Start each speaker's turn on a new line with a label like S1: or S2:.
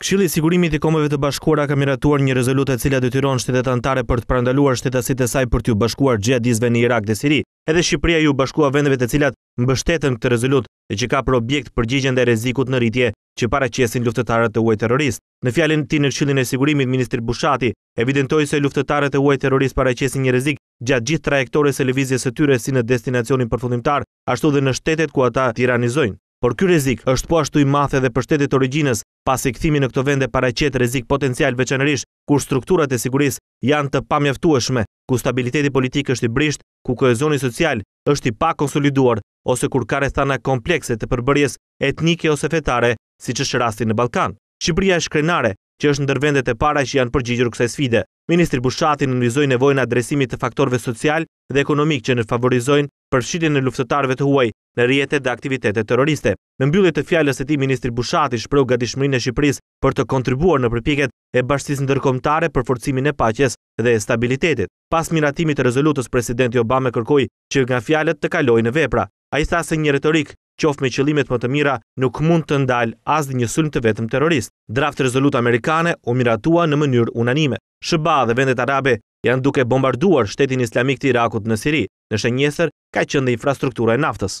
S1: Këshilli i Sigurimit i Kombeve të Bashkuara ka miratuar një rezolutë e cila detyron shtetet anëtare për të parandaluar shtetasit e saj për t'iu bashkuar xhihadistëve në Irak dhe Siri. Edhe Shqipëria iu bashkua vendeve të cilat mbështetën këtë rezolutë e që ka për objekt përgjigjen ndaj rrezikut në rritje që paraqesin luftëtarët e huaj terroristë. Në fjalën e tij në Këshillin e Sigurimit, ministri Bushati evidentoi se luftëtarët e huaj terroristë paraqesin një rrezik gjatë gjithë trajektores së lëvizjes së tyre si në destinacionin përfundimtar, ashtu dhe në shtetet ku ata tiranizojnë. Por ky rrezik është po ashtu i madh edhe për shtetet e origjinës, pasi kthimi në këto vende paraqet rrezik potencial veçanërisht kur strukturat e sigurisë janë të pamjaftueshme, ku stabiliteti politik është i brishtë, ku kohezioni social është i pakonsoliduar ose kur ka rrethana komplekse të përbërjes etnike ose fetare, siç është rasti në Ballkan. Shqipëria është krenare, që është ndër vendet e para që janë përgjigjur kësaj sfide. Ministri Bushati nënvizoi nevojën e adresimit të faktorëve socialë dhe ekonomikë që favorizojnë përfshirjen e luftëtarëve të huaj në rrjetet dhe aktivitetet terroriste. Në mbyllje të fjalës së tij ministri Bushati shprehu gatishmërinë e Shqipërisë për të kontribuar në përpjekjet e bashkësisë ndërkombëtare për forcimin e paqes dhe stabilitetit. Pas miratimit të rezolutës presidenti Obama kërkoi që nga fjalët të kalojë në vepra. Ai tha se një retorikë qoftë me qëllimet më të mira, nuk mund të ndalë as edhe një sulm të vetëm terrorist. Draft rezoluta amerikane u miratua në mënyrë unanime. SHBA dhe vendet arabe janë duke bombarduar Shtetin Islamik të Irakut në Siri, në shenjestër ka qenë dhe infrastruktura e naftës.